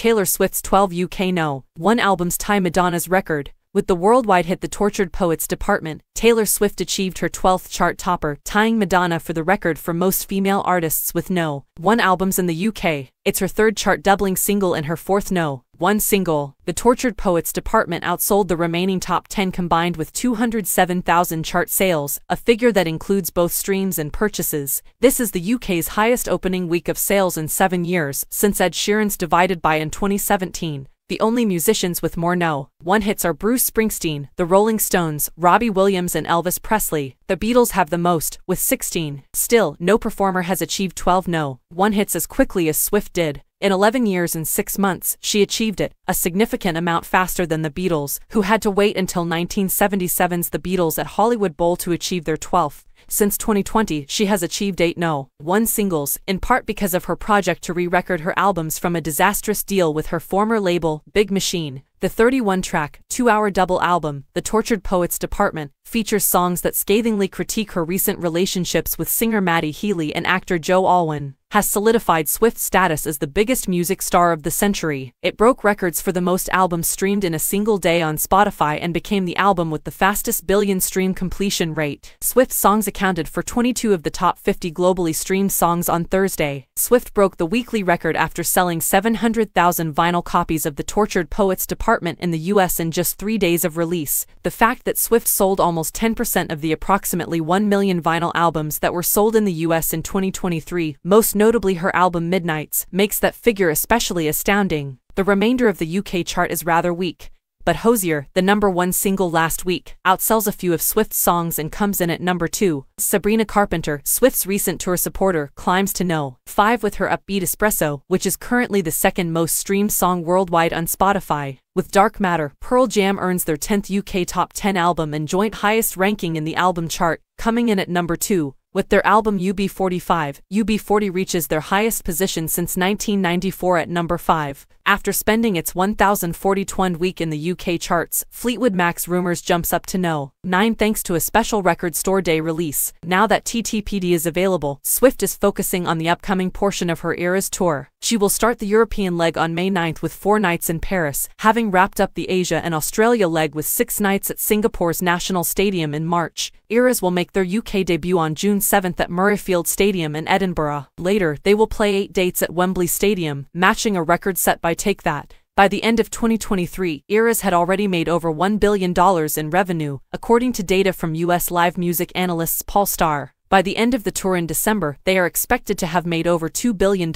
Taylor Swift's 12 UK No. 1 albums tie Madonna's record. With the worldwide hit The Tortured Poets Department, Taylor Swift achieved her 12th chart topper, tying Madonna for the record for most female artists with No. 1 albums in the UK. It's her third chart doubling single and her fourth No. 1 single. The Tortured Poets Department outsold the remaining top 10 combined with 207,000 chart sales, a figure that includes both streams and purchases. This is the UK's highest opening week of sales in seven years, since Ed Sheeran's Divided by in 2017. The only musicians with more no. One hits are Bruce Springsteen, the Rolling Stones, Robbie Williams and Elvis Presley. The Beatles have the most, with 16. Still, no performer has achieved 12 no. One hits as quickly as Swift did. In 11 years and 6 months, she achieved it, a significant amount faster than the Beatles, who had to wait until 1977's The Beatles at Hollywood Bowl to achieve their 12th. Since 2020, she has achieved 8 no. 1 singles, in part because of her project to re-record her albums from a disastrous deal with her former label, Big Machine. The 31-track, two-hour double album, The Tortured Poets Department, features songs that scathingly critique her recent relationships with singer Matty Healy and actor Joe Alwyn has solidified Swift's status as the biggest music star of the century. It broke records for the most albums streamed in a single day on Spotify and became the album with the fastest billion stream completion rate. Swift's songs accounted for 22 of the top 50 globally streamed songs on Thursday. Swift broke the weekly record after selling 700,000 vinyl copies of The Tortured Poets Department in the US in just three days of release. The fact that Swift sold almost 10% of the approximately 1 million vinyl albums that were sold in the US in 2023, most notably her album Midnights, makes that figure especially astounding. The remainder of the UK chart is rather weak, but Hozier, the number one single last week, outsells a few of Swift's songs and comes in at number two. Sabrina Carpenter, Swift's recent tour supporter, climbs to no. 5 with her upbeat Espresso, which is currently the second most streamed song worldwide on Spotify. With Dark Matter, Pearl Jam earns their 10th UK Top 10 album and joint highest ranking in the album chart, coming in at number 2. With their album UB45, UB40 reaches their highest position since 1994 at number 5. After spending its 1042nd week in the UK charts, Fleetwood Mac's Rumours jumps up to no. 9 thanks to a special record store day release. Now that TTPD is available, Swift is focusing on the upcoming portion of her Eras tour. She will start the European leg on May 9th with four nights in Paris, having wrapped up the Asia and Australia leg with six nights at Singapore's National Stadium in March. Eras will make their UK debut on June 7th at Murrayfield Stadium in Edinburgh. Later, they will play eight dates at Wembley Stadium, matching a record set by Take That. By the end of 2023, Eras had already made over $1 billion in revenue, according to data from US live music analysts Pollstar. By the end of the tour in December, they are expected to have made over $2 billion,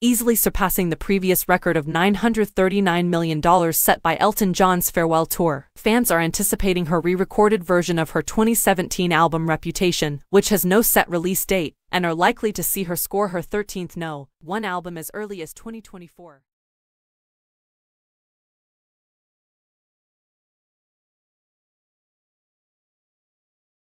easily surpassing the previous record of $939 million set by Elton John's farewell tour. Fans are anticipating her re-recorded version of her 2017 album Reputation, which has no set release date, and are likely to see her score her 13th No. 1 album as early as 2024.